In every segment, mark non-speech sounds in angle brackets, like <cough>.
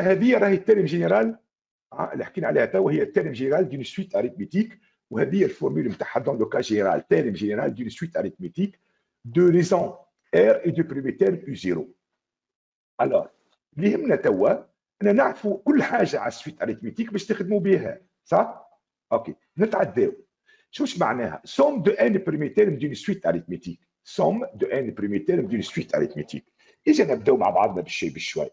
هذه راهي الترم جينيرال اللي حكينا عليها توا هي الترم جينيرال دون سويت اريثميتيك وهذه الفورمول نتاعها دون لو كا جينيرال ترم جينيرال دون سويت اريثميتيك دو ريزون آر إي دو بريمي ترم يو زيرو. الوغ اللي يهمنا توا ان نعرفوا كل حاجة على السويت اريثميتيك باش تخدموا بها صح؟ أوكي نتعداو. شوش معناها؟ سوم دو ان بريمي تيرم دون سويت اريثميتيك سوم دو ان بريمي تيرم دون سويت اريثميتيك إجا نبداو مع بعضنا بالشيء بشوي.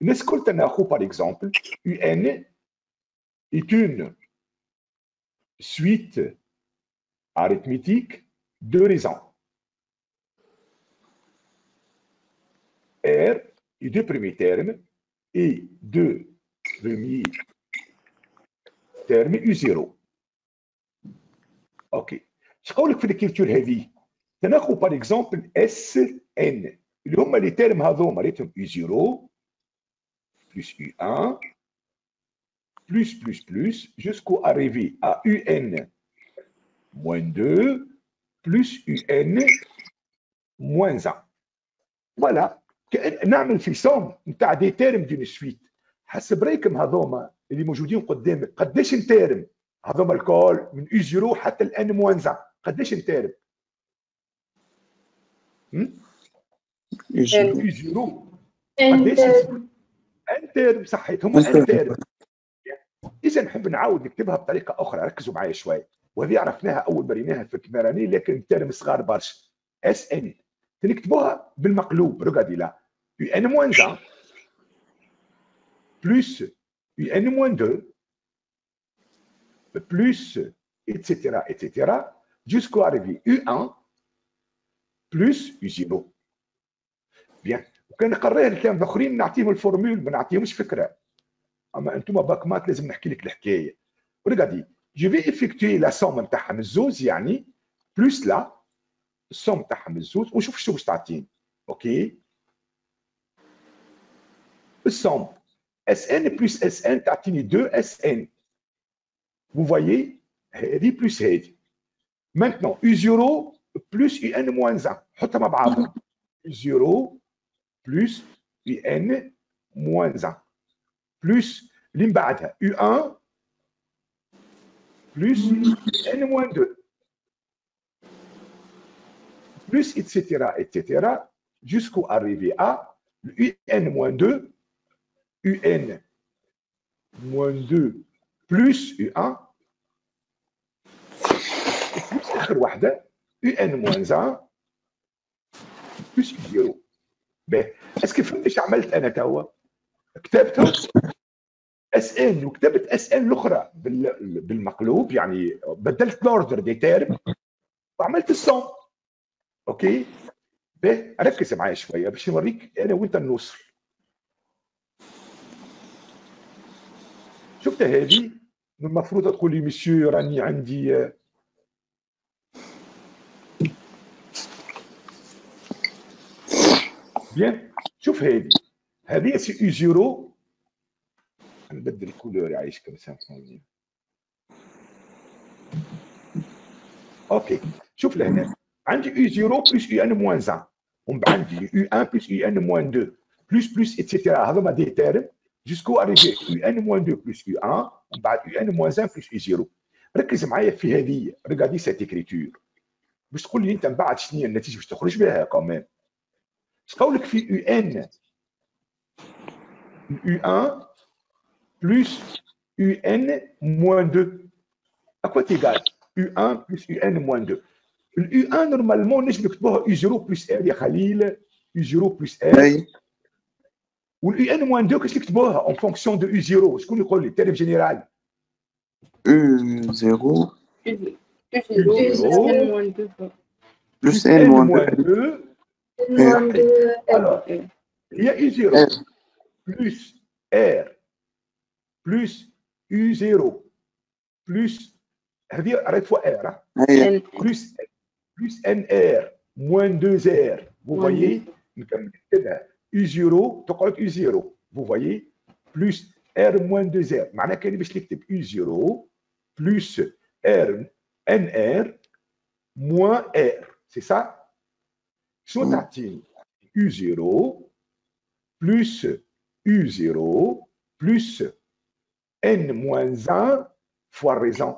L'école par exemple, UN, est une suite arithmétique de raisons. R et deux premiers termes et deux premiers termes U0. OK. شقولك في الكيلتور هذه تناخو par exemple S N اللي هما لي U0 plus U1, plus, plus, plus, jusqu'au arriver à UN moins 2, plus UN moins 1. Voilà. نعمل في صوم نتاع دي تيرم دون سويت حسب رأيكم هذوما اللي موجودين قدامك قداش نتيرم هذوما الكول من اي زيرو حتى الآن موان زان قداش نتيرم اي زيرو قداش انترم صحيت هما انترم اذا نحب نعاود نكتبها بطريقة أخرى ركزوا معايا شوية. وهذه عرفناها أول ما ريناها في الكميراني لكن الترم صغار برشا. اس ان نكتبوها بالمقلوب ريغادي لا. يو ان موان 1 بلس يو ان موان 2 بلس etc etc jusqu'au arrivé U1 plus U0 بيان وكان نقريه الكلام الآخرين نعطيهم الفورمول ما نعطيهمش فكرة. أما أنتم باك مات لازم نحكي لك الحكاية. ريغادي جو في افكتوي لا سوم نتاعها الزوز يعني بلوس لا السوم نتاعها الزوز ونشوف شنو باش تعطيني. أوكي السوم اس ان بلس اس ان تعطيني 2 اس ان vous voyez? هذه بلس هذه maintenant u0 plus un moins 1 حطها مع بعضها. U0 plus un moins 1, plus l'imbad U1 plus n moins 2, plus etc. etc. jusqu'au arriver à UN moins 2, UN moins 2 plus U1, plus UN moins 1, plus 0. باهي اسكو فهمت إيش عملت أنا توا. كتبتهم اس إن وكتبت اس إن الاخرى بالمقلوب يعني بدلت الاوردر دي تيرم وعملت السوم أوكي؟ به ركز معايا شوية. باش نوريك أنا وانت نوصل شفت هذه؟ المفروض تقول لي مسيو راني عندي بيان شوف هذه هذه سي يو زيرو نبدل الكولور يعيش كم سنه أوكي شوف لهنا عندي يو 0 بلس يو ان موان 1 ومن بعد عندي يو 1 بلس يو ان موان 2 بلس بلس اتسيتيرا هذوما دي تيرم جوسكو اريفي يو ان موان 2 بلس يو 1 ومن بعد يو ان موان 1 بلس يو 0 ركز معايا في هذه ريغاردي سيت اكريتور باش تقول لي انت من بعد شنو هي النتيجه باش تخرج بها اش قولك في يو ان يو 1 plus UN moins 2. À quoi t'égale U1 plus UN moins 2. Le U1, normalement, نجم نكتبوها U0 plus R يا خليل U0 plus R. وال UN moins 2 كيفاش نكتبوها en fonction de U0 شكون يقول لي الترم جينيرال U0 plus N moins 2 alors il y a U0 plus R plus U0 plus هذه قريت فوق R plus plus NR moins 2R vous voyez نكمل كده U0 تقعد U0 vous voyez plus R moins 2R معناها كان باش نكتب U0 plus R NR moins R c'est ça شنو تعطيني U0 plus U0 plus N moins 1 fois raison?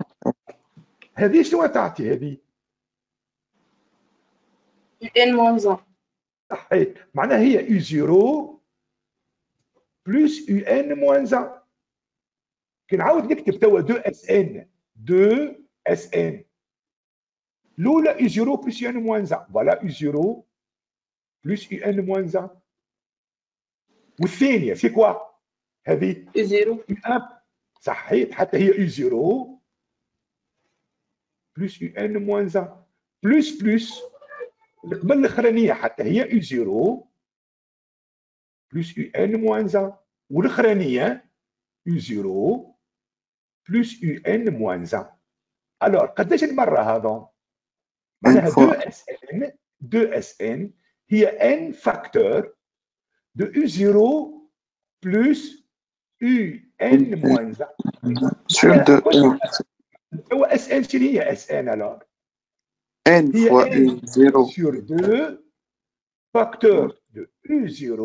هذه شنو تعطي هذه؟ N moins 1 صحيح معناها هي U0 plus UN. Moins موان كي نعاود نكتب توا 2SN 2SN لولا U0 plus بلوس يو ان موان زان فوالا يو بلس يو ان موان زان والثانيه سي كوا هذه اي زيرو صحيت حتى هي اي زيرو بلس يو ان موان زان بلس بلس قبل الاخرانيه حتى هي اي زيرو بلس يو ان موان زان والاخرانيه اي زيرو بلس يو ان موان زان الوغ قداش المره هذا معناها 2 اس ان 2 اس ان هي ان فاكتور دو U0 plus UN moins 1 Sur 2 هو اس ان شنو هي اس ان الوغ؟ n هي fois n u0 sur 2 facteur de U0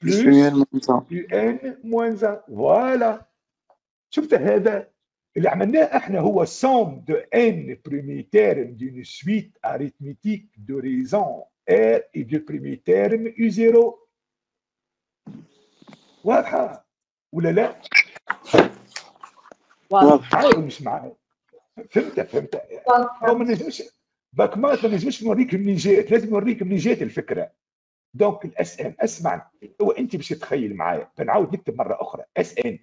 plus plus un moins 1. UN moins 1 فوالا شفت هذا اللي عملناه احنا هو somme de n premier terme d'une suite arithmétique de raison R et du premier terme U0 واضحة ولا لا؟ واضح معايا ولا مش معايا؟ فهمت فهمت ما نجمش باك ما ما نجمش نوريك منين جات لازم نوريك منين جات الفكرة دونك الاس ان اسمع هو انت باش تتخيل معايا بنعاود نكتب مره أخرى اس ان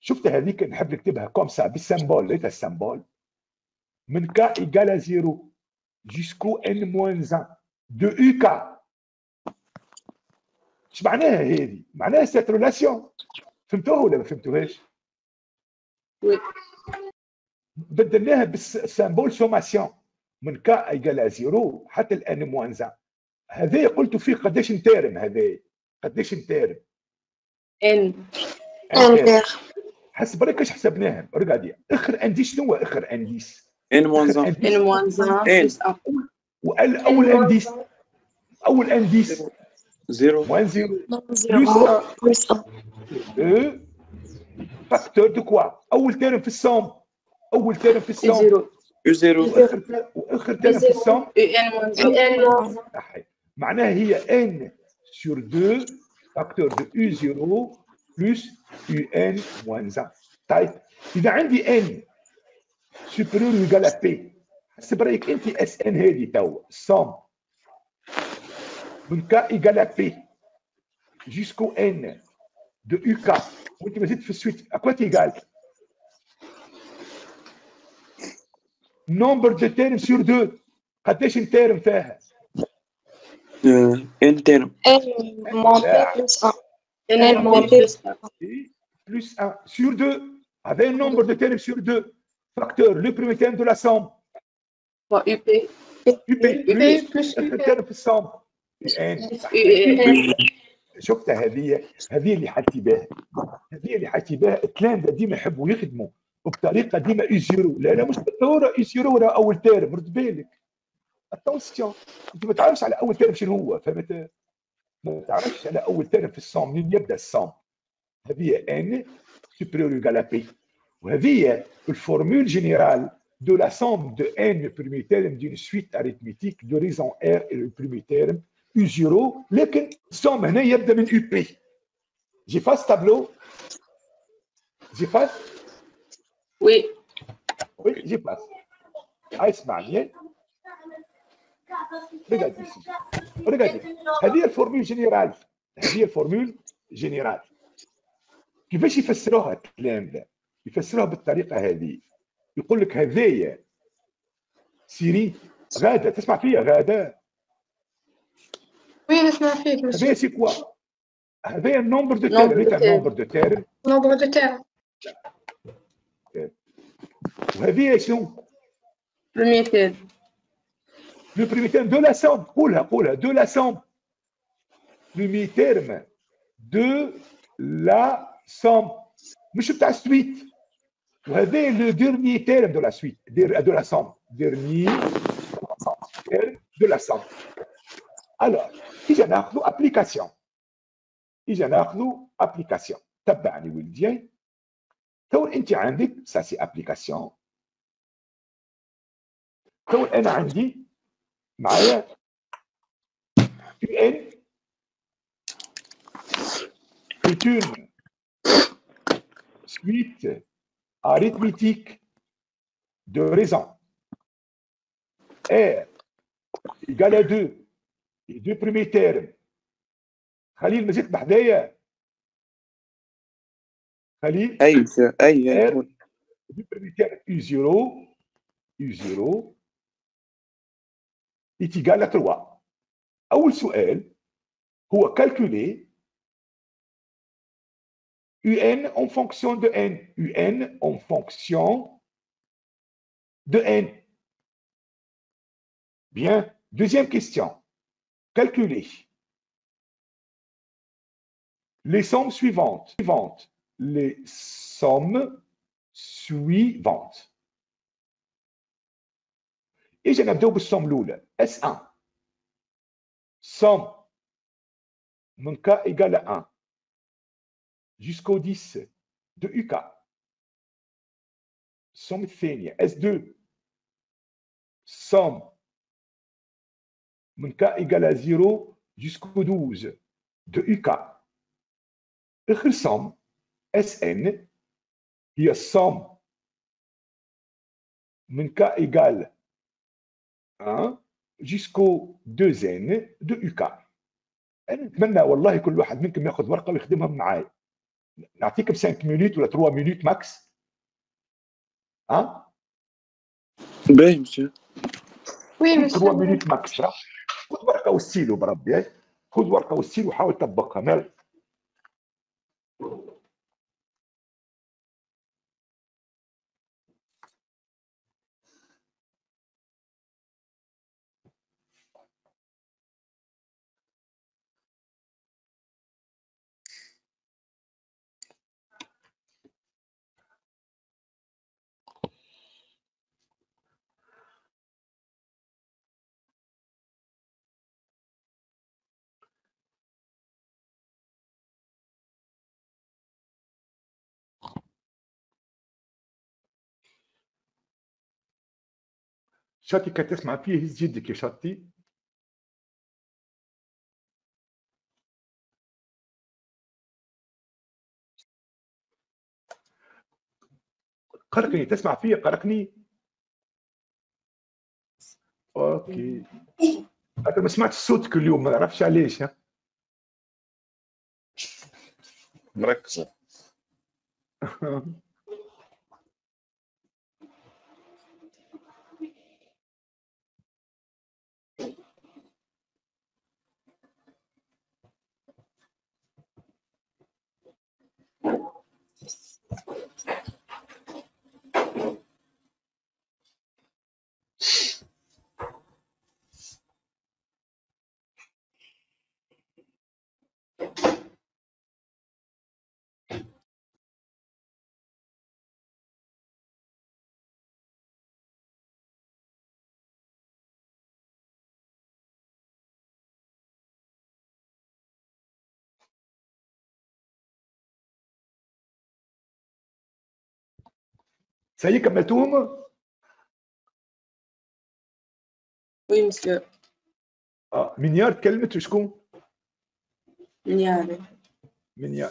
شفت هذيك نحب نكتبها كوم سا بالسمبول لقيتها السمبول من كا ايجال زيرو جيسكو ان موان 1 دو يو كا إيش معناها هذه؟ معناها سيت ريلاسيون فهمتوها ولا ما فهمتوهاش؟ وي بدلناها بالسامبول سوماسيون من كا ايجال زيرو حتى الان موان 1 هذا قلت فيه قداش نتارم هذا قداش نتارم ان حسب برك إيش حسبناها رقادي اخر انديس شنو هو اخر انديس إن موانز <laughs> إن موانز إن. أول انديس أول انديس زيرو. موان زيرو فاكتور دو كوا أول تيرم في السوم. أول تيرم في السوم. يو زيرو. وأخر تيرم في السوم. ان معناها هي ان سور دو فاكتور دو يو زيرو بلس يو ان موانز طيب. إذا عندي ان supérieur ou égal à p حسب رايك انت اس ان هذه تو السوم من k égal à p jusqu'au n de uk وانت ما زلت في السويت à quoi تيغال nombre de termes sur 2 قداش الترم فيها euh, n terme n moins p plus 1. ان moins plus 1 et plus 1 sur 2 avec un nombre de termes sur 2 فاكتور لو بروميتان دو لا سوم يو بي يو بي بلس بروميتان في السوم شفت هذه هذه اللي حكي بها هذه اللي حكي بها اتلاندا ديما يحبوا يخدموا. وبطريقة ديما ايزيرو لا لا مش بالضرورة ايزيرو ولا أول تيرم رد بالك. اتونسيون أنت ما تعرفش على أول تيرم شنو هو. فما ما تعرفش على أول تيرم في السوم. منين يبدأ السوم؟ هذه ان سوبريور يوغالا بي وهذه الفورمول جينيرال de la somme de n premier terme d'une suite arithmétique de raison r et le premier terme u0 لكن الصوم هنا يبدا من up جيفاس تابلو جيفاس وي Oui, j'y passe. Ah, اسمعني Regarde ici. Regardez. هذه الفورمول جينيرال هذه الفورمول جينيرال كيفاش يفسروها التلامذه؟ يفسرها بالطريقة هذه. يقول لك هذايا سيري غادة تسمع فيا غادة؟ وين نسمع فيك هذايا سي كوا هذايا النومبر دو تير نومبر دو تير نومبر دو تير وهذه شنو؟ بريميتيف لو بريميتيف دو لا سوم قولها قولها. دو لا سوم بريميتيرم دو لا سوم مش بتاع سويت وهذا le dernier terme de la suite de, de la somme. Dernier terme de la somme. Alors, إذا ناخذ application. اجا ناخذوا ابليكاسيون تبعني ولدي تو انت عندك سا سي ابليكاسيون تو انا عندي معايا يو ان est une suite arithmétique de raisons. R égale à 2 et deux premiers termes. خليل مازلت بحدايا خليل أي أي أي R deux premiers termes U0 U0 est égal à 3 أول سؤال هو calculer UN en fonction de N. UN en fonction de N. Bien. Deuxième question. Calculer les sommes suivantes. suivantes. Les sommes suivantes. Et je نبداو بالsomme الأولى S1 somme من K égale à 1 jusqu'au 10 de UK. Somme الثانية S2 somme من K égale à 0 jusqu'au 12 de UK. آخر somme SN هي somme من K égale 1 jusqu'au 2N de UK. أنا نتمنى والله كل واحد منكم ياخذ ورقة ويخدمها معايا. نعطيك ب 5 مينوت ولا 3 مينوت ماكس ها باهي مسيو وي 3 مسيو مينوت ماكس؟ خذ ورقه وستيلو بربي. خذ ورقه وستيلو وحاول تطبقها مال شاتي كتسمع فيه هز يدك يا شاتي. قرقني تسمع فيه؟ قرقني أوكي. أنا ما سمعتش صوتك اليوم ما نعرفش علاش ها؟ <laughs> Ça y est, Kamato au moins Oui, monsieur. آه مينيار تكلمت شكون؟ نياري مينيار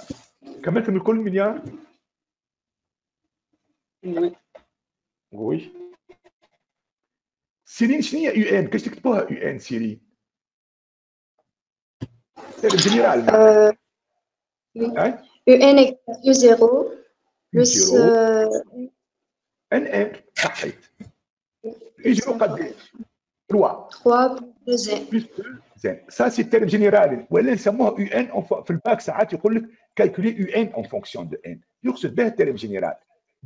كملتم الكل مينيار؟ وي وي سيرين شنو هي يو ان كاش تكتبوها يو ان سيرين؟ جنرال. آه، يو ان يو زيرو. بلس آه، plus U0. euh, ان ان صحيت يجروا قداش 3 3 plus 2N. بلس 2 زين سا سي تيرم جينيرال ولا نسموها يو ان في الباك ساعات يقول لك كالكولي يو ان اون فونكسيون دو ان يقصد بها التيرم جينيرال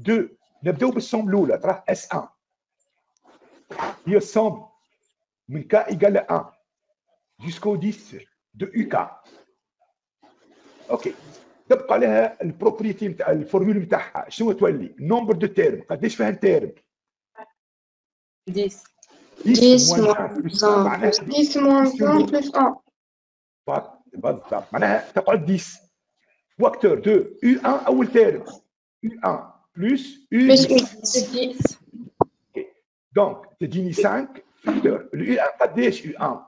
2 نبداو بالسوم الاولى تراه اس 1 هي السوم من k égale à 1 jusqu'au 10 de UK اوكي تبقى لها البروبريتي نتاع الفورمول نتاعها. شنو تولي؟ نومبر دو تيرم قداش فيها تيرم 10. 10 moins 1 plus moins 1 1 معناها plus 10 moins 1 plus 1. فوالا. بالضبط معناها تقعد 10 فاكتور دو U1 أول تيرم U1 بلس Plus U10 U10. 10 دونك تجيني 5 فاكتور اليو 1 قداش يو 1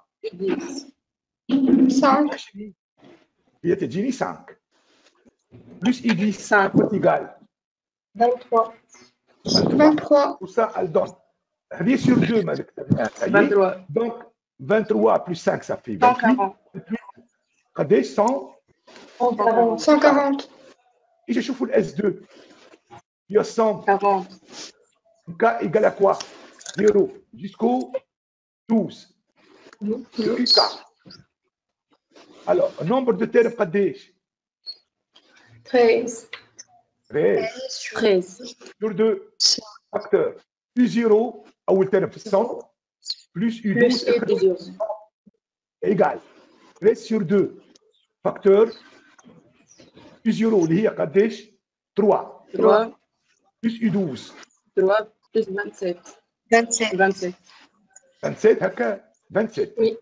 10 5. هي تجيني 5 plus il dit 5 23. 23. Tout ça, elle donne. Rien sur 2, ma Donc, 23 plus 5, ça fait 28. 140. 140. Et je chauffe le S2. Il y a 140. K égale à quoi? 0 jusqu'au 12. Alors, nombre de terres, regardez. 13. 13 13 sur 2 facteur U0 أول terme في الصم plus plus U12 U12 égal 13 sur 2 facteur U0 اللي هي قداش 3 3 plus U12 3 plus 27 27. 27 27 هكا 27 Oui.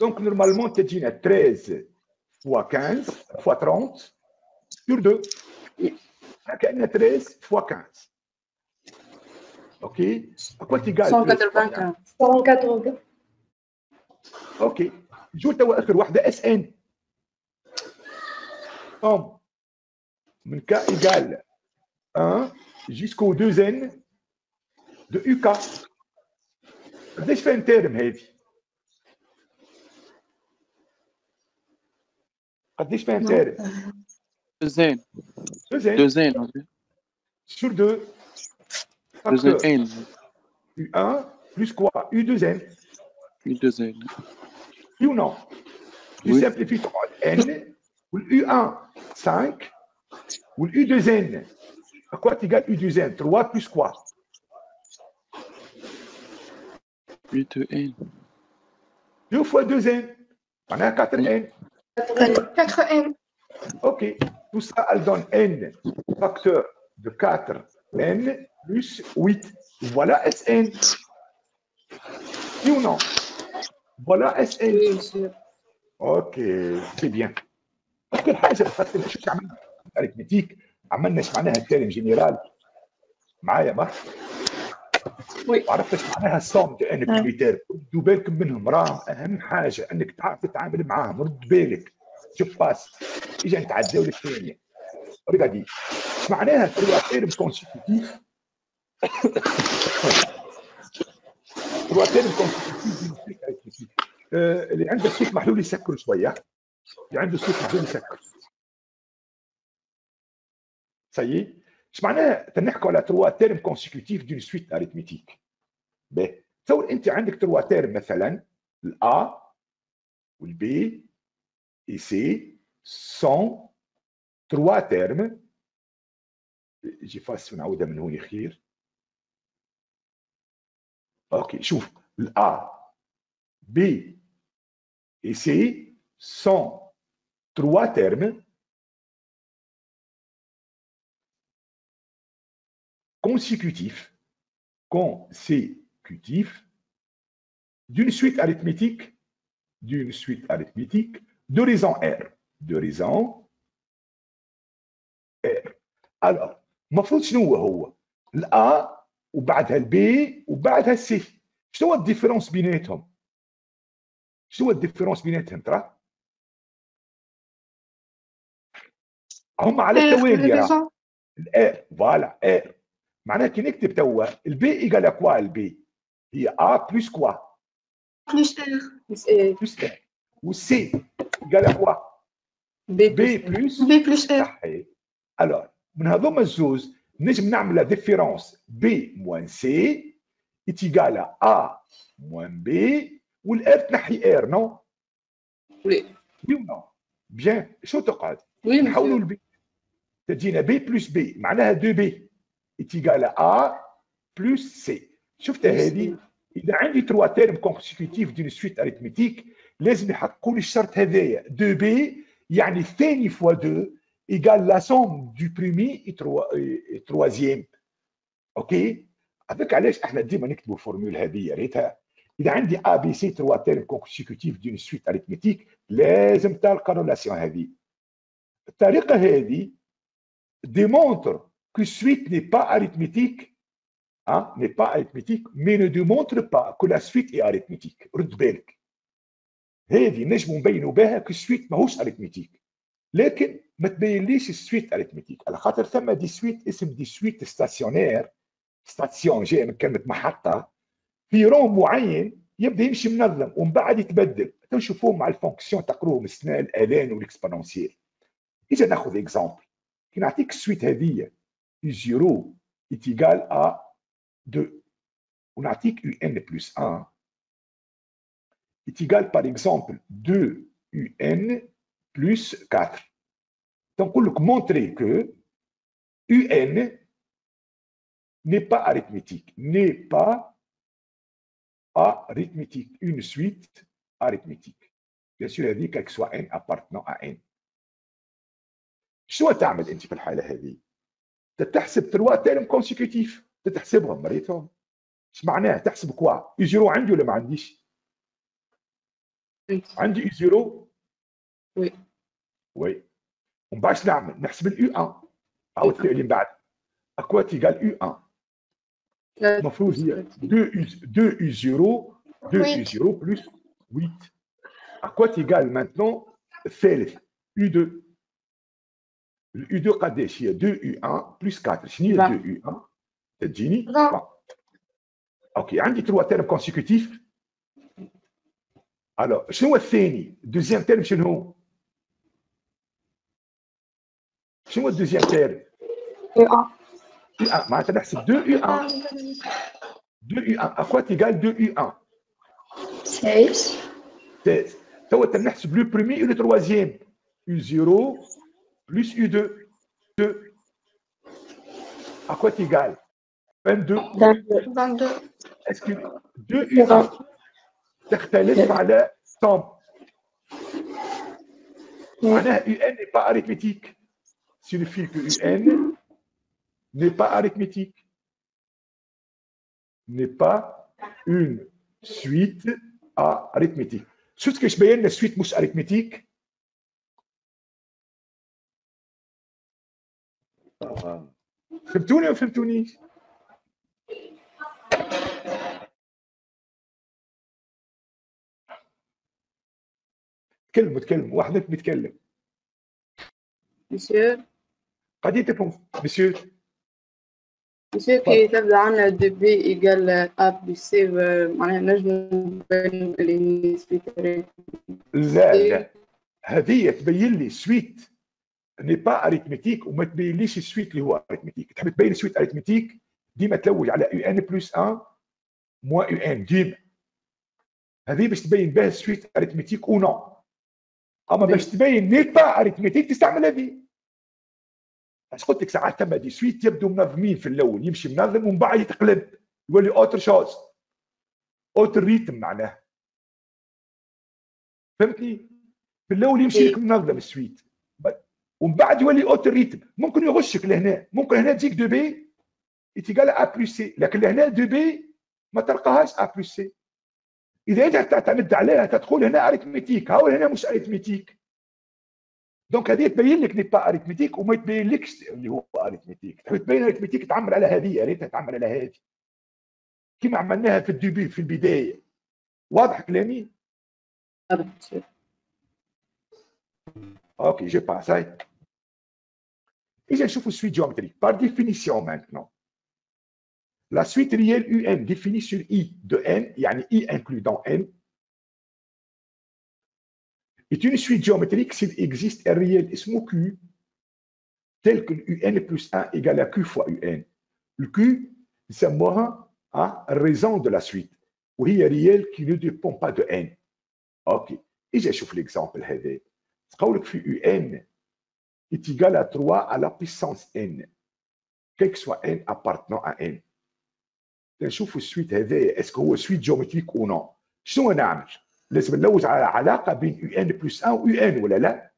donc normalement تجينا 13 fois 15 fois 30 sur 2 Oui. كأنها 13 fois 15 ok à quoi t'égale 195 180. اوكي جو توا اخر واحده اس ان ام من كا ايجال 1 جيسكو 2 ان دو يو كا قداش فين تيرم هذه؟ قداش فين تيرم؟ Deuxième. 2 ان Deuxième. ok. sur 2 Deuxième facteur N. U1 plus quoi U2N Une deuxième. Oui ou non Tu Oui. simplifies par N, ou le U1, 5, ou le U2N. À quoi tu égales U2N 3 plus quoi Huit de N. 2 fois 2N. On a 4N. 4N. OK. Tout ça, elle donne N facteur de 4N plus 8. Voilà Sn. Oui ou non Voilà Sn. Oui, monsieur. اوكي سي بيان اكثر حاجه خاطر شفت عملنا اريثمتيك عملنا ايش معناها التالم جنرال معايا ما وي. عرفت معناها الصوم دي ان كريتير ردوا بالكم منهم راهم أهم حاجة أنك تعرف تتعامل معاهم رد بالك. شوف باس. اجا نتعداو للثانيه ريغادي معناها تروا كونسيكوتيف تروا كونسيكوتيف آه، اللي عنده الصوت محلول يسكر شوية. اللي عنده الصوت محلول يسكر. سي إيش معناها تنحكوا على تروا تيرم كونسيكوتيف دون سويت اريثميتيك باهي تصور أنت عندك تروا تيرم مثلا الا والبي اي سي سون تروا تيرم. يجي فاس ونعاودها من هون خير أوكي شوف الا بي et C sont trois termes consécutifs, consécutifs d'une suite arithmétique, d'une suite arithmétique de raison R, de raison R. Alors, المفروض شنو هو؟ الأ وبعدها البي وبعدها السي. شنو الديفرنس بيناتهم؟ شنو الديفيرونس بيناتهم ترى؟ هم على التوالي راه الار فوالا ار معناها كي نكتب توا البي ايجال كوا البي هي ا بلس كوا Plus R. Plus A. بلس ار والسي ايجال كوا بي بلس plus R. صحيح. الوغ من هذوما الزوز نجم نعمل لا ديفيرونس بي موان سي ايتيغال ا موان بي والار تنحي ار نو Oui. وي نو بيان شو تقعد؟ نحولوا. البي تجينا بي بلس بي معناها 2 بي ايتيغال ا بلس سي شفت هذه اذا عندي تروا تيرم كونسيكوتيف دون سويت اريثميتيك لازم يحققوا لي الشرط هذايا 2 بي يعني الثاني فوا 2 ايغال لا سوم دو بريمي اي تروازيام أوكي هذاك علاش إحنا ديما نكتبوا الفورمول هذه ريتها اذا عندي ا بي سي 3 تيرم كونسيكوتيف دون سويت اريثميتيك لازم تلقى الريلاسيون هذه الطريقة هذه démontre que suite n'est pas arithmétique hein, n'est pas arithmétique mais ne démontre pas que la suite est arithmétique. رد بالك هذه نجم نبينوا بها كو السويت ماهوش اريثميتيك لكن ما تبينليش السويت اريثميتيك على خاطر ثم دي سويت اسم دي سويت ستاسيونير ستاسيون جاي من كلمه محطه في رون معين يبدا يمشي منظم ومن بعد يتبدل تشوفوه مع الفونكسيون تقروهم السنة الالان والاكسبونونسيال اجا ناخذ اكزومبل كي نعطيك السويت هذه زيرو ايتيغال ا 2 ونعطيك يو ان بلس 1 est égal par exemple 2un plus 4. Donc, on peut montrer que un n'est pas arithmétique, n'est pas arithmétique, une suite arithmétique. Bien sûr, il dit quel que soit n appartenant à n. شو تعمل انت في الحاله هذه؟ تحسب ثلاث تيرم كونسيكوتيف تحسبهم مريتهم. إيش معناه؟ تحسب كوا؟ يجروا عندي ولا ما عنديش؟ عندي يو زيرو وي. وي. ومن بعد نعمل؟ نحسب اليو 1 عاود اللي من بعد. أكوا تيغال يو 1 المفروض هي 2 2 يو زيرو 2 يو زيرو بلس 8 أكوا تيغال مانتنون الثالث يو 2 U2 Kadesh, il y a 2 U1 plus 4. Chini, il y a 2 U1. C'est Gini. Ok, un des trois termes consécutifs. Alors, chez nous, Theni, deuxième terme chez nous. Chez nous, deuxième terme. U1. U1, maintenant, c'est 2 U1. 2 U1. À quoi t'égales 2 U1 16. 16. Tu as le premier et le troisième? U0, plus U2, 2, à quoi est égal 22. 22. Est-ce que 2 U1 UN n'est pas arithmétique. Signifie que UN n'est pas arithmétique. N'est pas une suite à arithmétique. Ce que je la suite mousse arithmétique, فهمتوني ولا فهمتونيش؟ تكلموا تكلموا. واحد بيتكلم مسيو تفهم مسيو مسيو كي تبدا عندنا دي بي ايجال ا بلس سي معناها نجم نبين اللي لا لا هذه تبين لي سويت ني با اريثميتيك وما تبينليش السويت اللي هو اريثميتيك تحب تبين سويت اريثميتيك ديما تلوج على يو ان بلس 1 موا يو ان ديما. هذه باش تبين بها السويت اريثميتيك أو نو أما باش تبين ني با اريثميتيك تستعمل هذه. أش قلت لك ساعات ثم دي سويت يبدو منظمين في الأول يمشي منظم ومن بعد يتقلب يولي اوتر شوز اوتر ريتم معناه. فهمتني؟ في الأول يمشي لك منظم السويت ومن بعد يولي اوتر ريتم ممكن يغشك لهنا. ممكن هنا تجيك دو بي يتيقال ا بلس سي لكن لهنا دو بي ما تلقاهاش ا بلس سي إذا انت تعتمد عليها تدخل هنا اريثميتيك هاو هنا مش اريثميتيك دونك هذه تبين لك ني با اريثميتيك وما تبينلكش اللي هو اريثميتيك تحب تبين اريثميتيك تعمل على هذه يا ريتها تعمل على هذه. كما عملناها في الديبي في البداية. واضح كلامي؟ أوكي جي باس هاي Et je vous suite géométrique. Par définition maintenant, la suite réelle UN définie sur I de N, yani I inclus dans N, est une suite géométrique s'il existe un réel Q tel que UN plus 1 égale à Q fois UN. Le Q, c'est moins à raison de la suite. Oui, il y a réel qui ne dépend pas de N. OK. Et j'ai l'exemple. l'exemple. UN est égal à 3 à la puissance N. Quel que soit N appartenant à N. نشوفوا السويت هذايا اسكو هو سويت جيومتريك او نو شنو نعمل؟ لازم نلوج على علاقه بين يو ان بلس 1 و يو ان ولا لا؟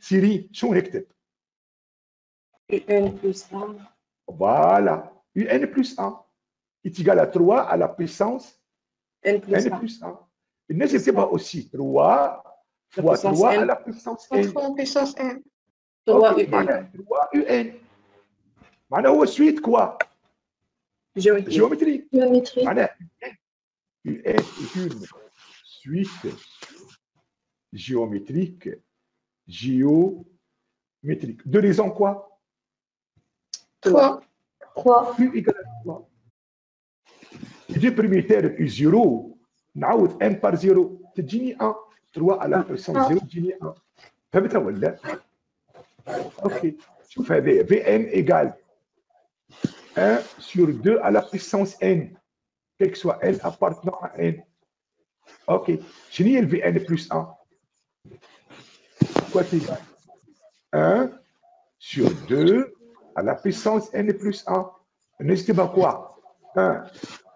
سيري شنو نكتب؟ يو ان بلس 1 فوالا يو ان بلس 1 est égal à 3 à la puissance N plus n 1. plus 1 الناس يكتبها aussi 3 fois puissance 3 à n. la puissance n 3 puissance n. 3 أوكي، UN. معناها 3 un معناها هو سويت كوا Géométrie. جيومتري Géométrie. معناها UN est une suite géométrique géométrique de raison quoi 3. 3. U égale à 3 les deux premiers termes U0 نعوض n par 0 تجيني 1 3 à la puissance 0 تجيني 1 فهمتها ولا؟ اوكي شوف هذا Vn égale 1 sur 2 à la puissance n quel que soit n appartenant à n ok شنو هي ال Vn plus 1 quoi égal 1 sur 2 à la puissance n plus 1 n'hésitez pas quoi 1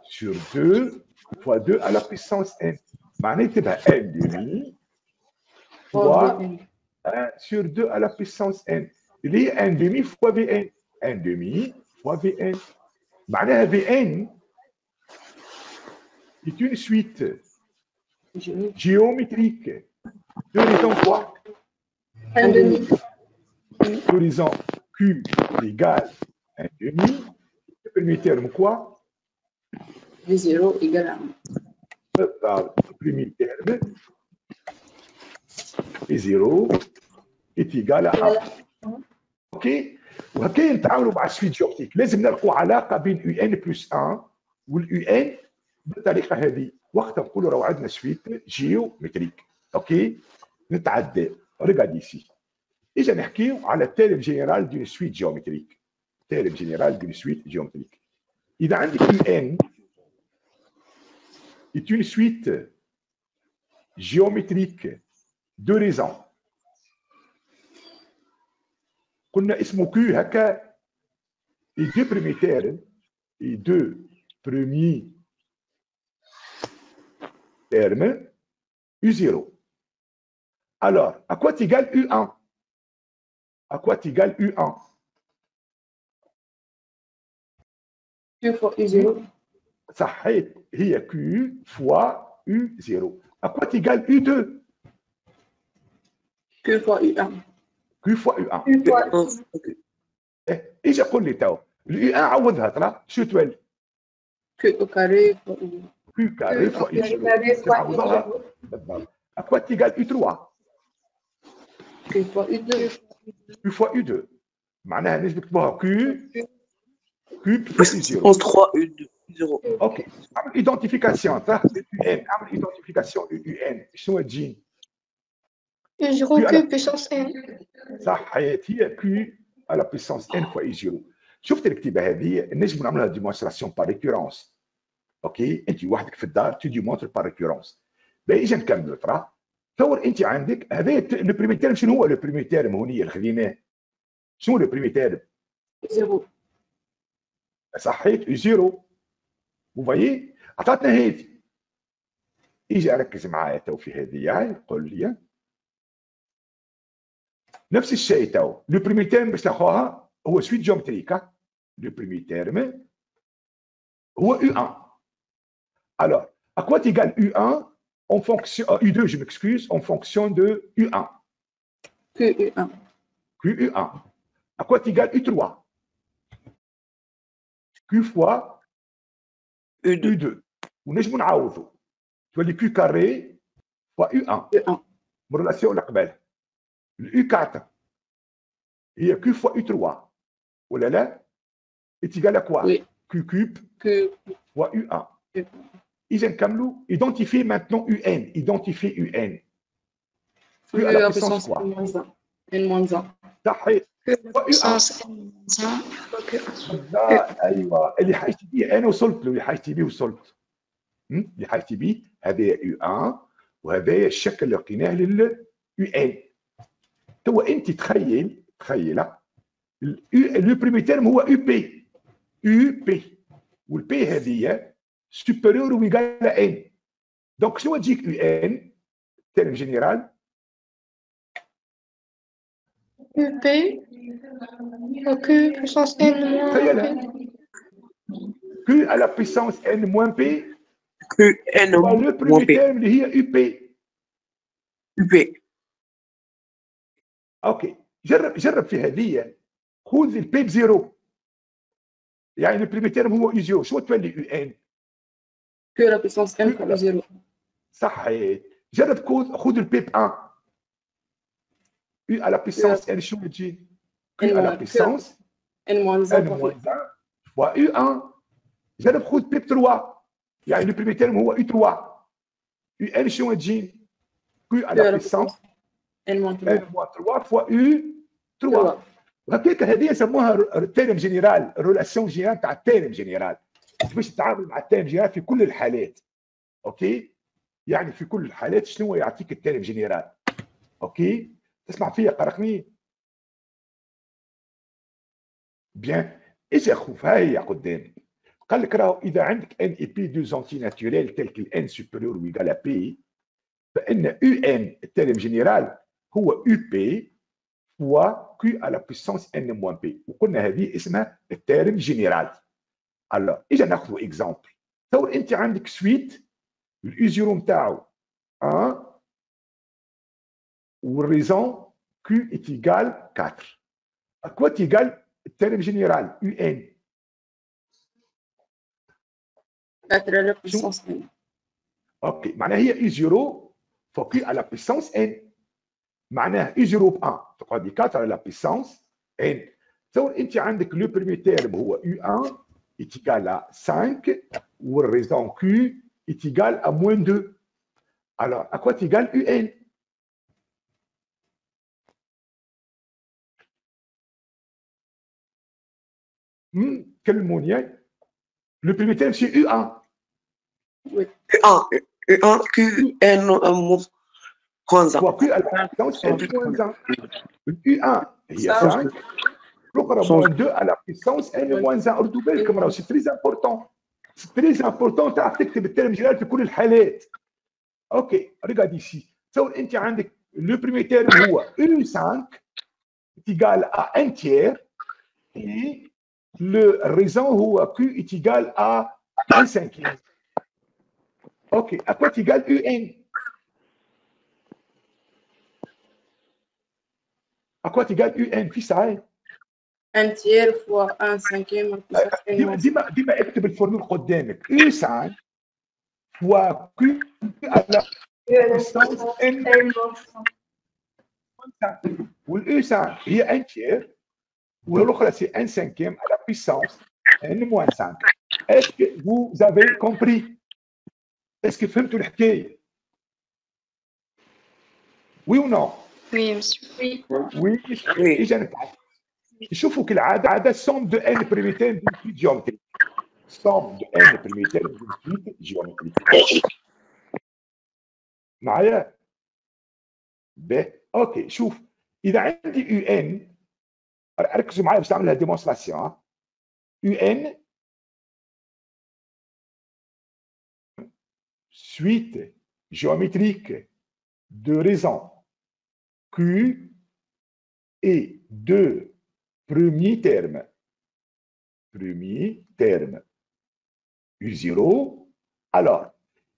sur 2 fois 2 à la puissance n معناه تبقى n demi 3 fois VN. 1 sur 2 à la puissance n. Il est 1 demi fois Vn. 1 demi fois Vn. معناها Vn est une suite Géométrie. géométrique de raison quoi Un demi. De raison Q égale 1 demi. Le premier terme quoi V0 égale à 1. Par premier terme est 0 est égal à 1. أوكي وهكا نتعاملوا مع السويت جيومتريك لازم نلقوا علاقه بين يو ان بلس 1 واليو ان بالطريقة هذه وقت نقولوا راهو عندنا سويت جيومتريك أوكي نتعدى ريغارد ايسي اجا نحكيو على التيرم جينيرال دون سويت جيومتريك تيرم جينيرال دون سويت جيومتريك اذا عندك يو ان est une suite géométrique de raisons قلنا اسمه Q هكا et deux premiers termes et deux premiers termes U0. Alors, à quoi t'égale U1 À quoi t'égale U1 Q fois U0. صحيت هي Q fois U0. À quoi t'égale U2 Q fois U1. Q fois U1. Une fois. إيه، ايش اقول لي تو؟ اليو 1 عوضها ترى شو تولي؟ Q au carré fois U. Q carré fois Carré U0 fois تعوضها U0. بالضبط. À quoi t'égale U3 Q fois U2. Q fois U2 معناها لازم نكتبوها Q Q plus U0 Puissance 3 U2 0. اوكي اعمل ايدنتيفيكاسيون صح UN اعمل ايدنتيفيكاسيون UN شنو تجي؟ U0 Q puissance n. صح هي هي Q à la puissance n fois U0 شفت الكتيبه هذه نجم نعملها ديمونستراسيون بار ريكورونس اوكي انت وحدك في الدار تو ديمونتر بار ريكورونس باهي اجا نكملوا ترى تصور انت عندك هذا لو بريمي تيرم شنو هو لو بريمي تيرم هوني اللي خذيناه شنو لو بريمي تيرم 0. صحيت زيرو وفايي عطاتنا هذه اجي ركز معايا تو في هذه هاي قول لي نفس الشيء تو لو بريمي تيرم باش ناخذها هو سويت جيومتريك لو بريمي تيرم هو U1 alors à quoi t'égale U1 en fonction euh, U2 je m'excuse en fonction de U1 Q U1. QU1 à quoi t'égale U3 Q fois U2 U2 ونجموا نعوضوا تولي Q carré fois U1 U1. من relation اللي قبلها اليو 4 هي Q fois U3 ولا لا؟ est égal à quoi Oui. Q cube Q fois U1 U1. إذا نكملوا identifier maintenant UN identifier UN Q Q à à la la puissance puissance quoi n moins 1. N moins 1. صحيح Q puissance n. fois Q1. لا أيوه. اللي حاجتي بيه أنا وصلت له اللي حاجتي بيه وصلت. هم؟ اللي حاجتي بيه هذا يو 1 وهذا الشكل اللي لقيناه لل يو إن. تو أنت تخيل تخيل لو بريمي تيرم هو يو بي. يو بي. والبي هذه سوبيريور و ايكال ان دونك شنو تجيك يو إن؟ تيرم جينيرال UP. Fois Q puissance n moins تخيل P. Q à la puissance n moins p que N ولو moins بريمي P. تيرم اللي هي يو بي UP. اوكي جرب جرب في هذه خذ البي بزيرو يعني البريمي تيرم هو يو زيرو شو تولي يو ان Que la puissance n fois 0. صح جرب خذ خذ البي ب 1 يو على بيسونس ان شو تجي Q à la puissance? N-1 fois U1 جا نبخذ بيب 3 Il y a لو premier terme où U 3 UN شنو dit, Q à la puissance. N-3 fois U 3 هذه يسموها التيرم جينيرال ريلاسيون جينيرال تاع التيرم جينيرال كيفاش تتعامل مع التيرم جينيرال في كل الحالات أوكي يعني في كل الحالات شنو يعطيك التيرم جينيرال أوكي تسمع فيا قرقني بيان إيش يا خوف هاي قدامي قال لك راهو اذا عندك ان اي بي دو زونتي ناتوريل تلك الان سوبيريور ويغال بي فان يو ان التيرم جينيرال هو يو بي فوا كيو على بويسونس ان موان بي وقلنا هذه اسمها التيرم جينيرال ألو اجا ناخذ اكزامبل تصور انت عندك سويت الاي زيرو نتاعو 1 والريزون est égal 4 à quoi est égal التيرم جينيرال يو ان 4 à la puissance n. اوكي معناها هي اي زيرو فوا كيو على بيسونس ان معناها اي زيرو ب 1 تقعد 4 على بيسونس ان تصور انت عندك لو بريمي تيرم هو يو 1 est égal à 5 والريزون Q est égal à moins 2. Alors, à quoi est quel mot Le premier terme, c'est U1. Oui. U1, U1, Q1, mot. Kwanza. U1, il y a 5. Deux à la puissance, c'est très important. C'est très important, tu as le terme général, tu connais le halet. Ok, regarde ici. Le premier terme, U5 est égal à 1 tiers et le raison هو Q est égal à 1 cinquième. Ok, à quoi est égal UN À quoi est égal UN في صحيح 1 tiers fois 1 cinquième à la puissance n ديما moins ديما ديما اكتب الفورمول قدامك U5 fois Q à la puissance N والاي 5 هي 1 tiers والاخرى c'est 1 cinquième à la puissance n moins 5 est-ce que vous avez compris est-ce que فهمتوا الحكاية oui ou non Oui, monsieur. Oui. oui شوفوا كالعاده عاده somme de n primitive d'une suite géométrique somme de n primitive d'une suite géométrique معايا ب أوكي شوف اذا عندي يو ان ركزوا معايا باش نعملها ديمونستراسيون يو ان suite géométrique de raisons Q et deux premiers termes. Premier terme U0 alors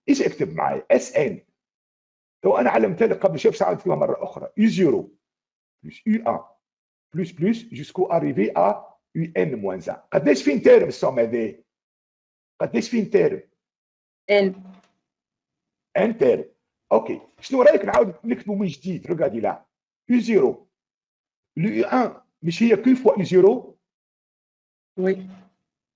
ايش اكتب معي اس ان لو انا علمتها لك قبل شوي باش نعاود فيها مره اخرى U0 plus U1 plus plus jusqu'au arrivé à UN moins 1 قداش فين تيرم السوم هذا قداش فين تيرم n ان تيرم اوكي شنو رايك نعاود نكتبوا من جديد ريغاردي لا يو 0 لو يو 1 مش هي كيو فوا يو 0 oui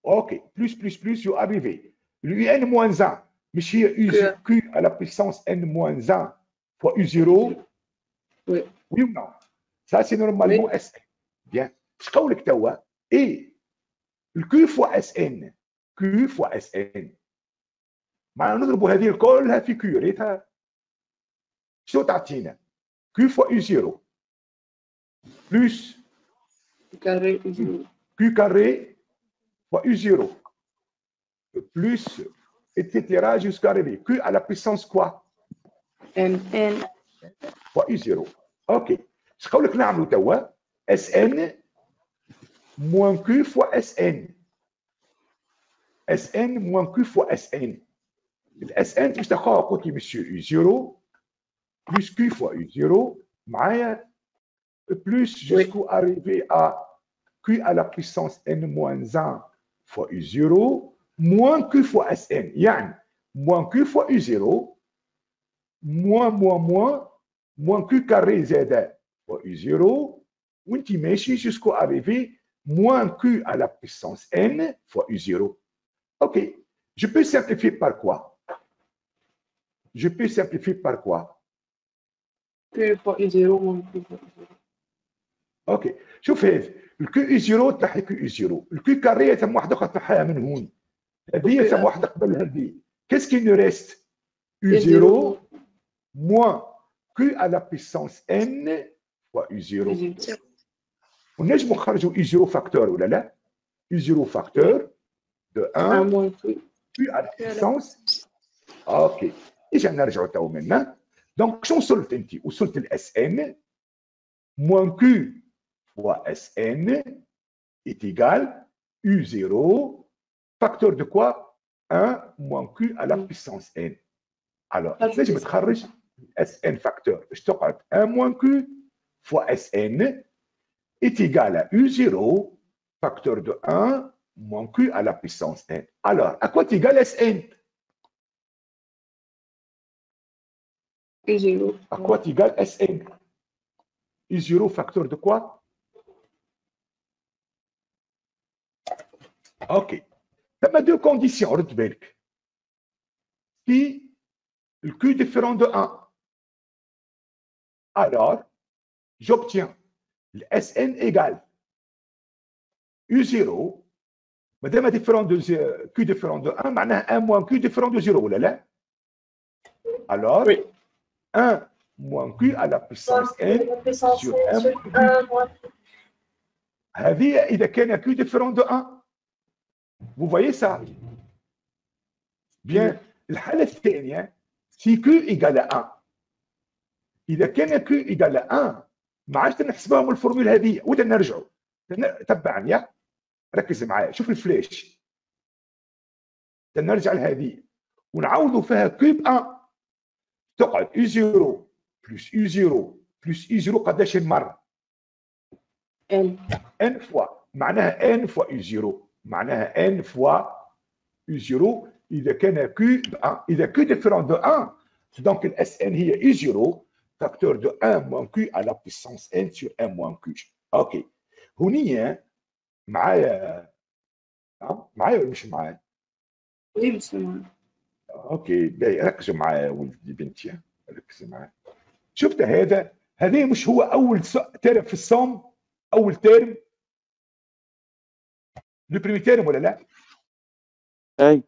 اوكي بلس بلس بلس يو اريفي لو يو ان موان 1 مش هي يو Que. كيو على بيسونس ان موان 1 فوا يو 0 Oui. وي ou non ça c'est normalement اس ان Bien. Skaoulek Tawa فوا Q ان SN. Q اس ان معناها نضربوا هذه كلها في كيو ريتها شنو تعطينا كيو فوا اي زيرو بلوس كاري كاري فوا اي زيرو بلوس اتسيتيرا جوسكا ريفي كيو على بيسونس كوا ان ان فوا اي زيرو أوكي شقولك نعملوا توا SN moins Q fois SN. SN moins Q fois SN. الاس ان باش تلقاوها قلت لي مسيو يو 0 بلس كيو فوا يو 0 معايا بلس جوسكو اريفي ا q à la puissance n moins 1 fois u0 moins q fois sn يعني moins q fois u0 moins moins moins moins q carré z fois u0 وانت ماشي jusqu'au arrivé moins q à la puissance n fois u0 ok je peux simplifier par quoi je peux simplifier par quoi Q fois U0 moins Q fois U0. اوكي شوف هذا الكيو اي 0 تحي كيو اي 0 الكيو كاري ثم واحده اخرى تحيها من هون هذه ثم واحده قبل هذه كيس كي نو ريست يو 0 موان كيو على بيسونس ان فوا يو 0 ونجموا نخرجوا اي 0 فاكتور ولا لا اي 0 فاكتور دو 1 1 moins Q. كيو على بيسونس اوكي اجا نرجعوا تو منا دونك شو وصلت انت وصلت الاس ان moins Q fois Sn est égal U0, facteur de quoi 1 moins Q à la puissance n. Alors, Ah, là, je me تخرج Sn facteur. Je تقعد 1 moins Q fois Sn est égal à U0, facteur de 1, moins Q à la puissance n. Alors, à quoi est égal Sn U0. À quoi est égal Sn U0 facteur de quoi? OK. Il y a deux conditions, Rutberg. Si le Q est différent de 1, alors j'obtiens Sn égale U0, ما دام différent de z- Q différent de 1 معناها 1 moins Q différent de 0 ولا لا؟ Alors Oui. 1 moins Q à la puissance n sur M. هذه إذا كان Q différent de 1 Vous voyez ça Bien, الحالة الثانية si Q égale à 1 إذا كان Q égale à 1 ما عادش نحسبها من الفورمول هذه. ودا نرجعوا. تبعني يا. ركز معايا. شوف الفلاش. نرجع لهذه. ونعوضوا فيها كيوب 1 تقعد اي 0 بلس اي 0 بلس اي 0 قداش مرة N. ان فوا معناها ان فوا اي 0 معناها ان فوا اي 0 إذا كان كيو 1 إذا كيو ديفيرون دو 1 دونك الاس ان هي اي 0 فاكتور دو 1 موان كيو على بيسونس ان سور 1 موان كيو أوكي هنيا معايا آه، معايا ولا مش معايا؟ Oui, justement. أوكي باهي ركزوا معايا ولدي بنتي. ركزوا معايا. شفت هذا؟ هذا مش هو أول ترم في الصوم؟ أول ترم؟ لو بريمي ترم ولا لا؟ أي.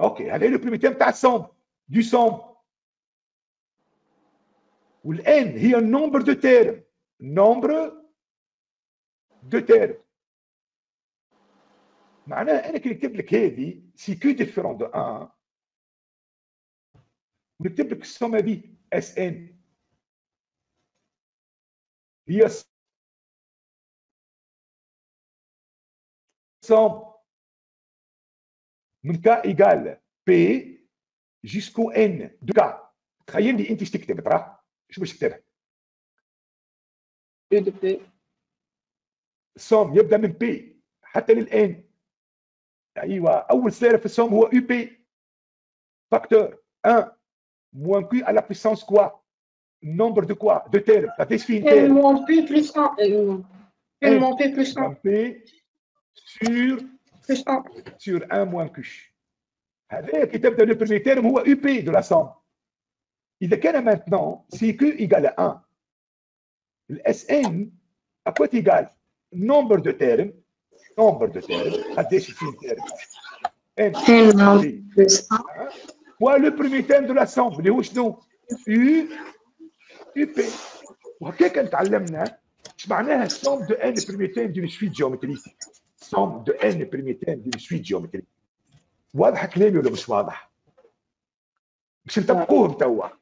أوكي هذا لو بريمي ترم تاع الصوم. دو صوم. والان هي النومبر دو تيرم نومبر دو تيرم معناها انا كي نكتب لك هذه سي كو ديفيرون دو 1 ونكتب لك السوم هذه اس ان هي somme من k égale p jusqu'au n de k تخيل لي انت ايش تكتب ترى ايش باش تكتبها U de P. السوم يبدا من p حتى للان ايوه اول سعر في السوم هو u p facteur 1 moins q à la puissance quoi nombre de quoi de termes قداش فيه N terme moins P plus 1. N. N moins P plus 1. moins p sur Plus 1. sur 1 moins Q. هذا كي تبدا لو بريمي تيرم هو يو بي دو إذا كان maintenant سي égale إيكال 1 الإس إن أكو quoi نومبر دو تيرم نومبر دو تيرم termes à تيرم termes. Fois le premier تيرم de l'ensemble اللي هو شنو U U بي وهكاك تعلمنا اش معناها سوم دو ان بريمي تيرم دو سويت جيومتري سوم دو ان بريمي تيرم دو سويت جيومتري واضح كلامي ولا مش واضح؟ باش نطبقوهم توا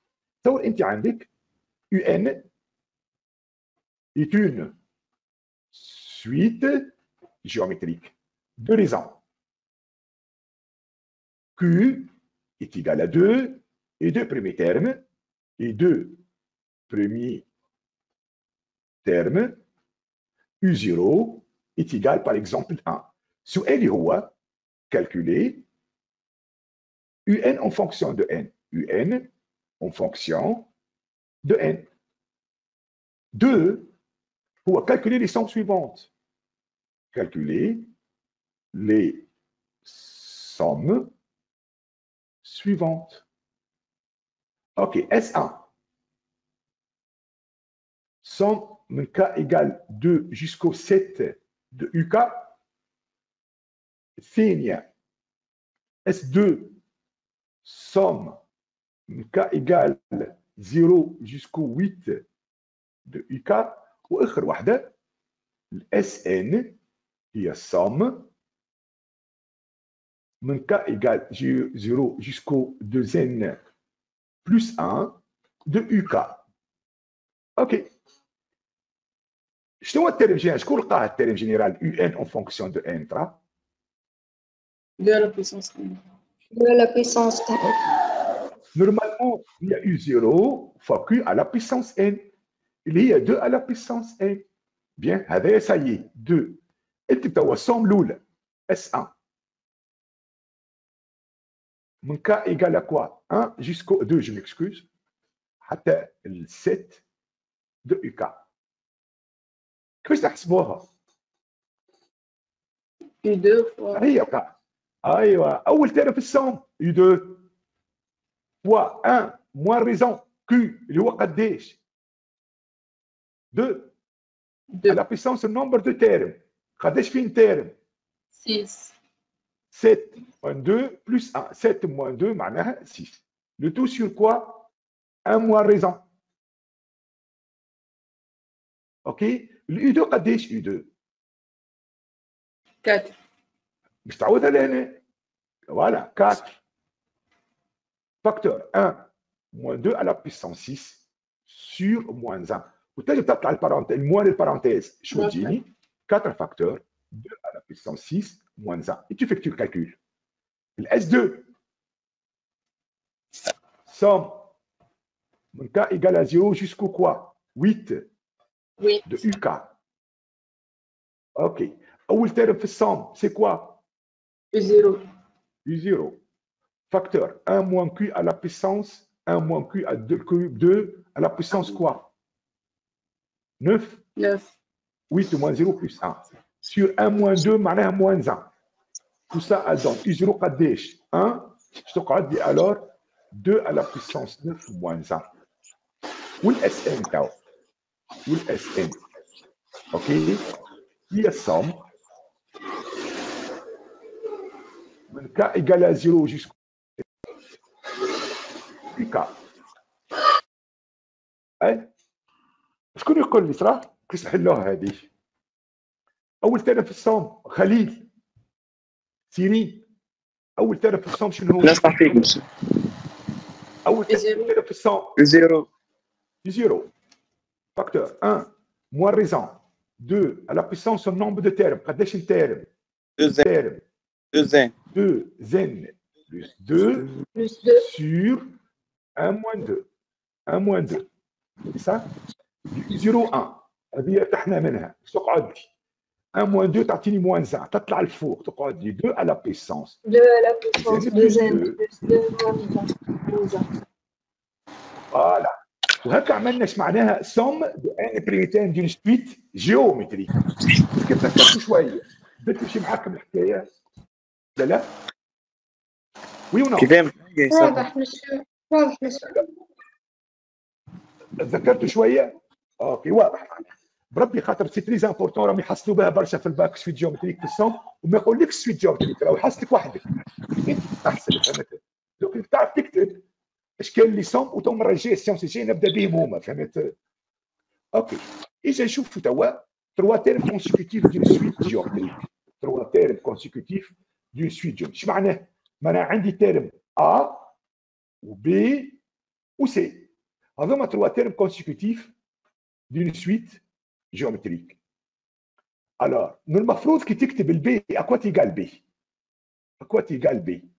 تو انت عندك يو ان est une suite géométrique de raisons. Q est égal à 2 et deux premiers termes et deux premiers termes U0 est égal par exemple à 1. Sur L هو calculer UN en fonction de N. UN en fonction de n. 2. Pour calculer les sommes suivantes. Calculer les sommes suivantes. OK, S1. Somme K égale 2 jusqu'au 7 de UK. Signe S2. Somme K égale 0 jusqu'au 8 de UK. واخر واحده الاس ان هي السوم من k égale 0 jusqu'au 2n plus 1 de uk اوكي شنو هو الترم جينيرال شكون لقاه الترم جينيرال يو ان اون فونكسيون دو ان ترى 2 à la puissance n. 2 Normalement, il y a U0 fois Q à la puissance n. Il y a 2 à la puissance n. Bien, هذا ça y est, 2. انت توا السوم الاولى S1 من K égale à quoi 1 jusqu'au 2, je m'excuse, حتى ال 7 de UK. كيفاش تحسبوها؟ U2 fois هي بقى ايوه اول ترم في السوم U2 fois 1 moins raison Q اللي هو قديش؟ 2 à 2, la puissance nombre de termes. قداش فين terme 6, 7 moins 2 plus 1. 7 moins 2 معناها 6. Le tout sur quoi 1 moins raison. OK الU2 قداش U2 4, مش تعودها لهنا voilà 4 facteur 1 moins 2 à la puissance 6 sur moins 1. Peut-être que tu parenthèse, moins de parenthèse, Chaudini, 4 facteurs 2 à la puissance 6 moins 1. Et tu fais que tu calcules. Le S2, somme, mon K égale à 0 jusqu'au quoi? 8 de UK. OK. Où est le somme C'est quoi? U0. U0 Facteur 1 moins Q à la puissance 1 moins Q à 2, Q 2 à la puissance quoi 9, 9, 8 moins 0 plus 1. Sur 1 moins 2 معناها moins 1. Tout ça à donne U0 قداش 1 تقعد لي alors 2 à la puissance 9 moins 1. والاس ان تاو والاس ان اوكي هي الصم من k égale à 0 jusqu'au k اي شكون يقول لي صراحه كيفاش نحلوها هذه اول ترم في الصوم خليل سيرين اول ترم في الصوم شنو هو نسمع فيك مسيو اول زيرو. ترم في الصوم زيرو Zéro. Facteur 1 moins raison 2 à la puissance au nombre de termes. قداش الترم؟ دو زين terme دو زين 2 zen plus 2 plus 2, sur 1 موان 2 1 موان 2 صح 0 1 هذه ارتحنا منها. تقعد 1 موان 2 تعطيني موان 1 تطلع لفوق تقعد لي 2 على puissance. 2 على puissance. يعني 2 فوالا وهكا عملنا اش معناها؟ سوم دو ان بريتان دون سبيت جيومتري كيف شوية؟ بدات تمشي معاكم الحكاية لا لا. وي ونو واضح مش تذكرتوا شوية؟ أوكي واضح. معناها بربي خاطر سي تري امبورتون راهم يحصلوا بها برشا في الباك سويت جيومتريك في السوم وما يقولكش سويت جيومتريك راهو يحصلك وحدك. تحصل فهمت. دوك تعرف تكتب إشكال اللي سون وتو المره الجايه السيونس الجاية نبدأ بهم هما فهمت؟ أوكي. اجا نشوفوا توا تروا تيرم كونسيكوتيف دون سويت جيومتريك تروا تيرم كونسيكوتيف دون سويت جيومتريك اش معناه؟ معناه عندي تيرم ا و بي و سي هذوما تروا تيرم كونسيكوتيف دون سويت جيومتريك الوغ من المفروض كي تكتب البي اكوا تيقال بي اكوا تيقال بي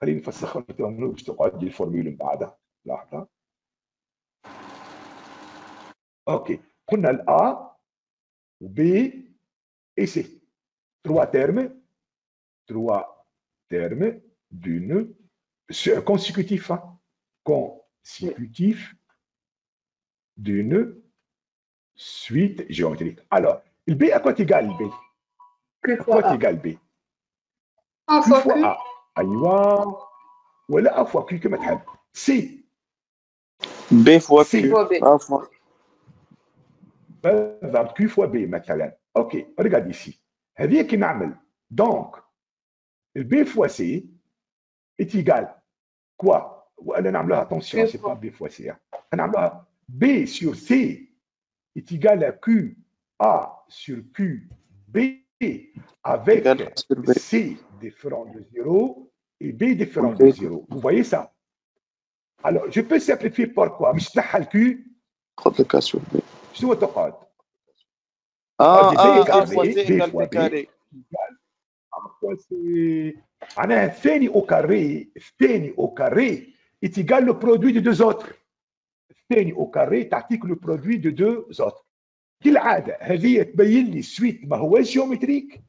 خليني نفسخها باش تقعد لي الفورمول من بعدها لحظه اوكي قلنا الأ وB et C. Trois termes, trois termes d'une c'est consécutif, hein, consécutif d'une suite géométrique. Alors, le B à quoi égale B Q À quoi fois A. égale B Un Q fois fois Q. A. أيوة ولا A fois Q كما تحب. C B fois C. Q. fois B. A fois. بالضبط Q fois B مثلا. اوكي regarde ici. هذه كي نعمل دونك البي فوا سي est égal quoi وانا نعملوها attention Q c'est fois. pas B fois C hein. نعملوها B sur C est égal à Q A sur Q B avec Égal A sur B. C différent de 0 et B différent Ok. de 0. Vous voyez ça Alors, je peux simplifier par quoi مش تنحى الكي خذ لك A sur B. شنو تقعد؟ A, B A, égale A fois B, C B égale fois B B. carré. معناها الثاني أو كاري الثاني أو كاري égal le produit de deux autres. الثاني أو كاري تعطيك لو برودوي دو دو زوتر كالعادة هذه تبين لي سويت ما هوش جيومتريك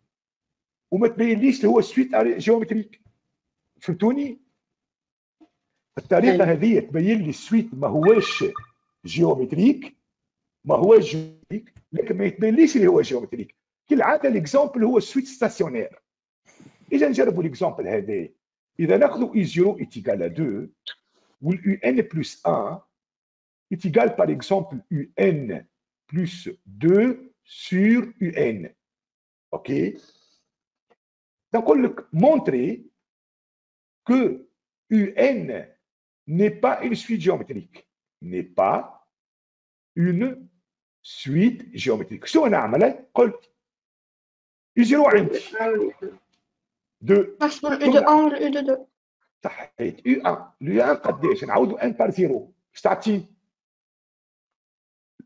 وما تبينليش اللي هو سويت جيومتريك فهمتوني؟ الطريقة أيوة. هذه تبين لي سويت ما هوش جيومتريك ما هوش جيومتريك لكن ما يتبينليش اللي هو جيومتريك كالعادة الاكزامبل هو سويت ستاسيونير اذا نجربوا الاكزامبل هذا اذا ناخذوا اي 0 ايتيغال 2 واليو ان بلس 1 ايتيغال par exemple un plus 2 sur un ok نقول لك montrer que un n'est pas une suite géométrique n'est pas une suite géométrique شو نعمل قلت يجروا عندي عامل 2 نحسب ال U de 1 وال U de 2. صحيت يو 1 اليو 1 قداش نعاودوا 1 بار 0 اش تعطي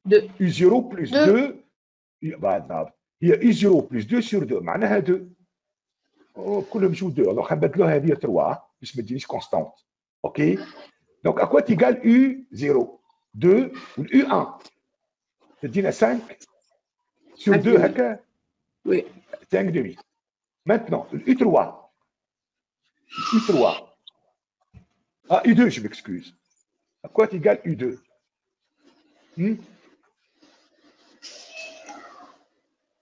Deux. يو 0 بلس Deux. 2 بالضبط هي يو 0 بلس 2 سور 2 معناها 2 أوه، كلهم يجوا 2 دونك نبدلوها هذه 3 باش ما تجينيش كونستانت اوكي دونك اكوا تيغال يو 0 2 واليو 1 تدينا 5 سور 2 هكا Oui. 5 demi. Maintenant, le U3. U3. Ah, U2, je m'excuse. À quoi est égal U2 Hmm?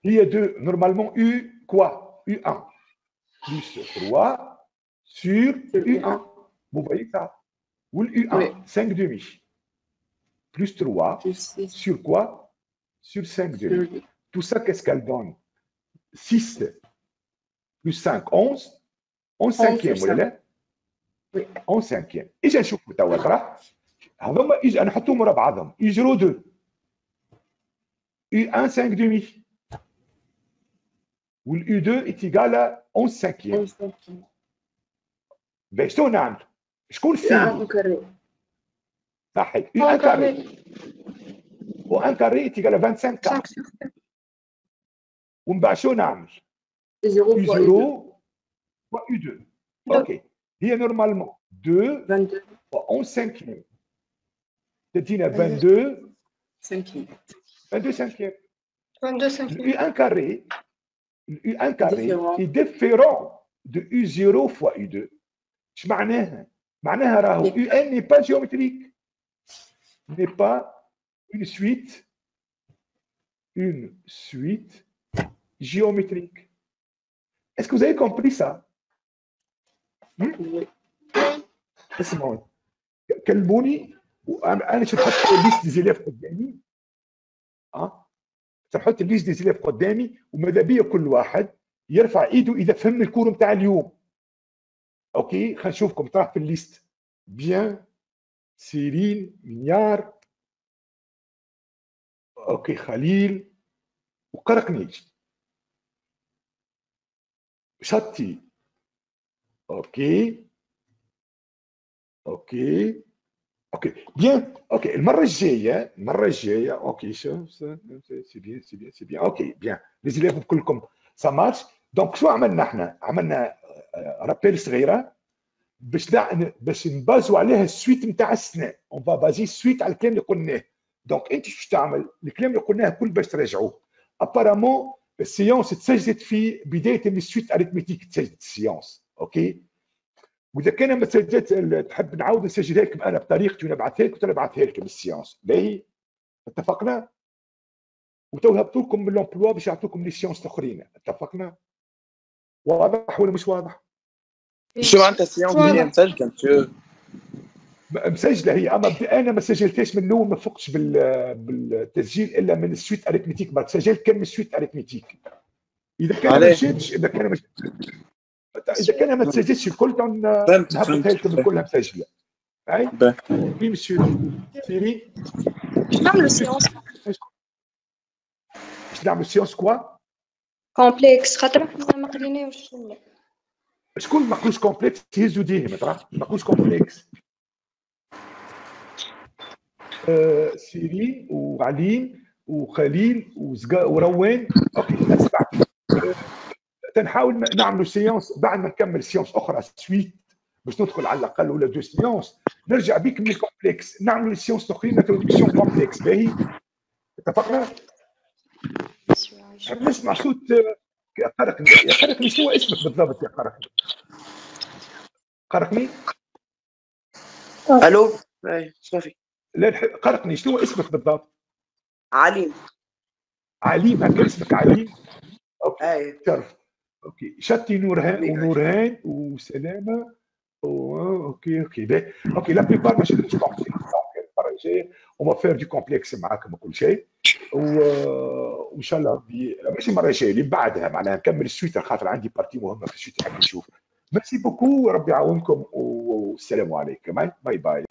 Il y a deux, normalement U quoi? U1 plus 3 sur U1. Vous voyez ça? Ou le U1, Oui. 5 demi. Plus 3 Plus six. sur quoi? Sur 5 demi. Tout ça, qu'est-ce qu'elle donne? 6 plus 5, 11. 11 cinquième, sur ولا لا؟ Oui. 11 cinquième. اجا نشوفوا توا ترى هذوما اجا نحطوهم ورا بعضهم يجروا 2 U1 5 demi والU2 est égal à 11 cinquième. ben شنو نعمل؟ شكون carré. صحيح Un U1 carré. carré و1 carré est égal à 25 5 carré sur 4. ومن بعد شنو نعمل؟ Zéro fois U2. U0 fois U2. Ok. هي normalement 2 22 fois 11 cinquième. تدينا 22 cinquième. 22 cinquième. 22 5. Le U1 carré, le U1 carré Différent. est différent de U0 fois U2. ايش معناها؟ معناها راهو Oui. UN n'est pas géométrique. N'est pas une suite une suite géométrique. Est-ce que vous avez compris ça? Oui. اسمعوا كلموني أنا شفت حط الليست دي زيليف قدامي آه تحط الليست دي زيليف قدامي وماذا بيا كل واحد يرفع ايده اذا فهم الكور نتاع اليوم أوكي خلينا نشوفكم طرح في الليست بيان سيرين منيار أوكي خليل وقرقنيج شطي. أوكي. أوكي. أوكي. بيان. أوكي. المرة الجاية المرة الجاية. أوكي. سي بيان سي بيان سي بيان أوكي. بيان. لي زيليف كلكم سا مارش دونك شو عملنا إحنا؟ عملنا رابيل صغيرة. باش. باش نبازوا عليها السويت نتاع السنة. اون بازي السويت على الكلام اللي قلناه. دونك أنت شو تعمل؟ الكلام اللي قلناه كل باش تراجعوه. ابارامون السيونس تسجلت في بدايه من السويت اريثميتيك تسجلت السيونس أوكي وإذا كان ما سجلت تحب نعاود نسجلها لكم أنا بطريقتي ونبعثها لكم نبعثها لكم السيونس باهي اتفقنا؟ وتو هبطوا لكم من لومبلوا باش يعطوكم لي سيونس الاخرين اتفقنا؟ واضح ولا مش واضح؟ شو معناتها السيونس هي مسجله مسيو مسجلة هي. أما أنا ما سجلتهاش من الأول ما فقتش بال- بالتسجيل إلا من السويت اريثميتيك بعد سجلت كان من السويت اريثميتيك إذا كان ما؟ مشيتش إذا كان مش... إذا كان ما تسجلش الكل نهبطها فهمت لكم كلها مسجله أي. وي مسيو سيري؟ باش نعملوا سيونس باش نعمل سيونس كوا؟ كومبلكس خاطر إحنا ما قريناوش شكون ما قلوش كومبلكس يهزوا ديهم ترى؟ ما قلوش كومبلكس سيرين وعليم وخليل وزقا وروان. أوكي أسمع. آه، تنحاول نعملوا سيونس بعد ما نكمل سيونس أخرى سويت باش ندخل على الأقل ولا دو سيونس نرجع بيك من الكومبلكس نعملوا سيونس أخرين انتروداكسيون كومبلكس باهي؟ اتفقنا؟ نحب نسمع صوت آه، قرقني. يا قرقني شنو اسمك بالضبط يا قرقني؟ قرقني؟ ألو؟ أي شنو في لا نحب- قرقني شنو اسمك بالضبط؟ عليم عليم هكا اسمك عليم أي. تعرف أوكي شتي نورهان. ونورهان وسلامة. أوكي أوكي باهي. أوكي لا بيبار ماشي المره الجايه وما فير دي كومبلكس معاكم وكل شيء. و- وإن شاء الله ربي ماشي المرة الجاية اللي بعدها معناها نكمل السويتر خاطر عندي بارتي مهمة في السويتر حاب نشوف. ميرسي بوكو ربي يعاونكم والسلام عليكم. باي باي